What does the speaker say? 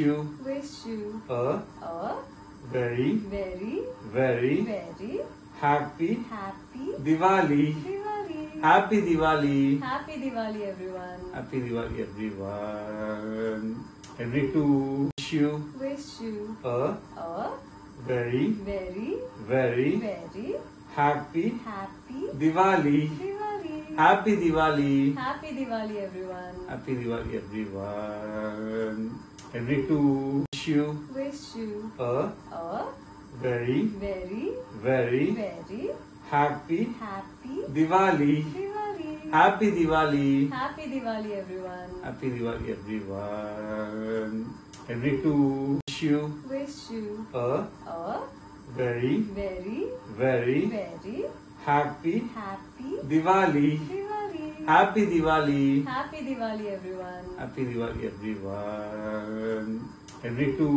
you wish you a a very, very, very very happy happy Diwali. Diwali. Happy Diwali. Happy Diwali, everyone. Happy Diwali, everyone. Every two wish you Wish you a a very, very, very very happy happy Diwali. Diwali. Happy Diwali. Happy Diwali, everyone. Happy Diwali, everyone. Every two wish you Wish you a a very, very, very very happy happy Diwali. Diwali. Happy Diwali. Happy Diwali, everyone. Happy Diwali, everyone. Every two wish you Wish you a a very, very, very very happy happy Diwali. Diwali. Happy Diwali happy Diwali everyone happy Diwali everyone every to